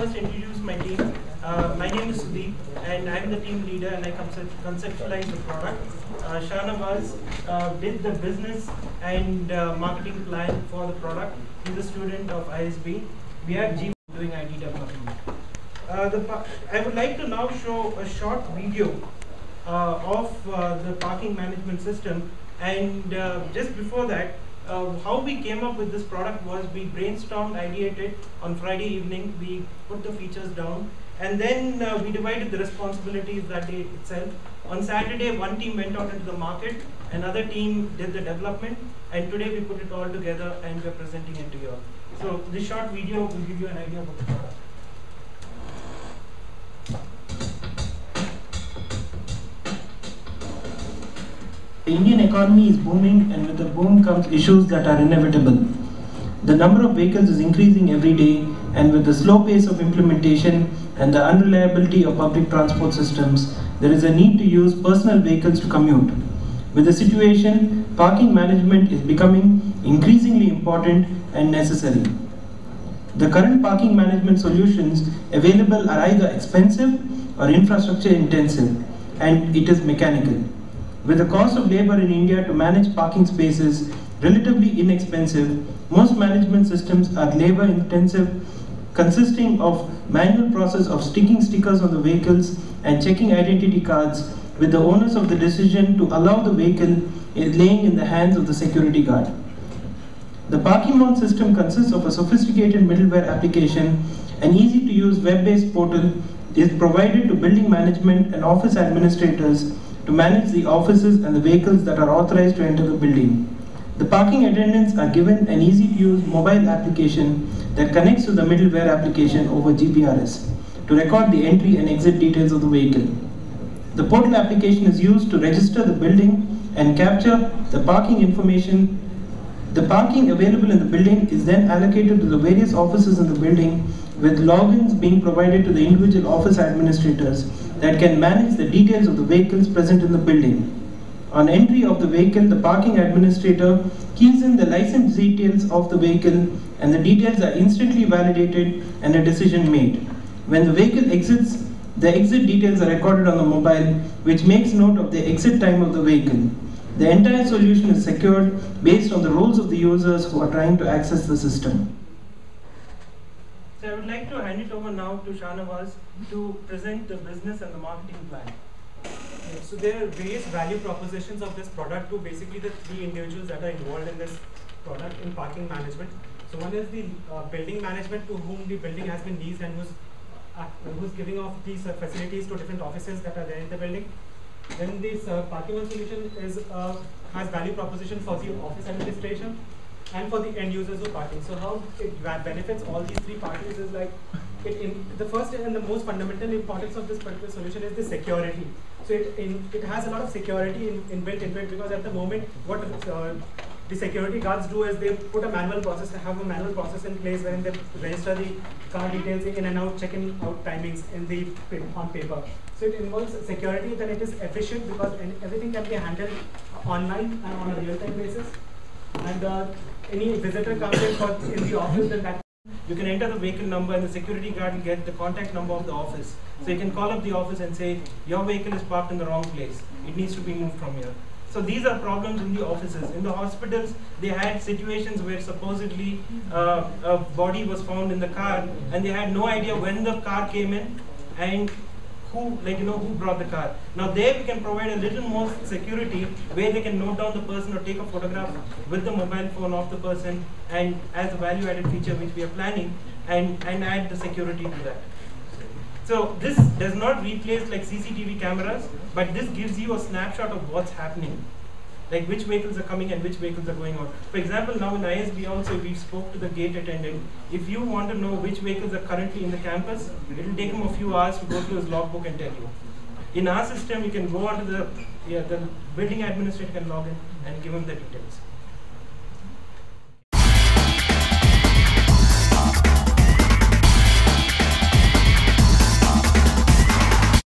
first introduce my team. Uh, my name is Sudeep, and I'm the team leader, and I concept conceptualize the product. Uh, Shahnawaz uh, did the business and uh, marketing plan for the product. He's a student of ISB. We are G doing ID development. Uh, I would like to now show a short video uh, of uh, the parking management system. And just before that, uh, how we came up with this product was we brainstormed, ideated on Friday evening. We put the features down, and then uh, we divided the responsibilities that day itself. On Saturday, one team went out into the market, another team did the development, and today we put it all together and we're presenting it to you. So this short video will give you an idea about the product. The Indian economy is booming, and with the boom comes issues that are inevitable. The number of vehicles is increasing every day, and with the slow pace of implementation and the unreliability of public transport systems, there is a need to use personal vehicles to commute. With the situation, parking management is becoming increasingly important and necessary. The current parking management solutions available are either expensive or infrastructure intensive, and it is mechanical. With the cost of labor in India to manage parking spaces relatively inexpensive, most management systems are labor intensive, consisting of manual process of sticking stickers on the vehicles and checking identity cards with the onus of the decision to allow the vehicle is laying in the hands of the security guard. The parking Parkemon system consists of a sophisticated middleware application, an easy to use web based portal is provided to building management and office administrators to manage the offices and the vehicles that are authorized to enter the building. The parking attendants are given an easy to use mobile application that connects to the middleware application over GPRS to record the entry and exit details of the vehicle. The portal application is used to register the building and capture the parking information the parking available in the building is then allocated to the various offices in the building with logins being provided to the individual office administrators that can manage the details of the vehicles present in the building. On entry of the vehicle, the parking administrator keys in the license details of the vehicle and the details are instantly validated and a decision made. When the vehicle exits, the exit details are recorded on the mobile which makes note of the exit time of the vehicle. The entire solution is secured based on the roles of the users who are trying to access the system. So I would like to hand it over now to Shahnawaz to present the business and the marketing plan. Yeah, So there are various value propositions of this product to basically the three individuals that are involved in this product in parking management. So one is the uh, building management to whom the building has been leased and who's, uh, who's giving off these uh, facilities to different offices that are there in the building. Then this uh, Parkemon solution is uh, has value proposition for the office administration and for the end users of parking. So how it benefits all these three parties is like in the first and the most fundamental importance of this particular solution is the security. So it in, it has a lot of security in, inbuilt into it because at the moment what uh, the security guards do is they put a manual process, have a manual process in place wherein they register the car details in and out, check in out timings in the on paper. So it involves security, then it is efficient because everything can be handled online and on a real-time basis. And uh, any visitor comes in for in the office, then that You can enter the vehicle number and the security guard will get the contact number of the office. So you can call up the office and say, your vehicle is parked in the wrong place. It needs to be moved from here. So these are problems in the offices. In the hospitals, they had situations where supposedly uh, a body was found in the car and they had no idea when the car came in and who, like you know, who brought the car. Now there we can provide a little more security where they can note down the person or take a photograph with the mobile phone of the person and as a value added feature which we are planning and, and add the security to that. So this does not replace like CCTV cameras, but this gives you a snapshot of what's happening. Like which vehicles are coming and which vehicles are going out. For example, now in ISB also we spoke to the gate attendant. If you want to know which vehicles are currently in the campus, it will take him a few hours to go through his logbook and tell you. In our system, you can go onto the yeah, the building administrator can log in and give him the details.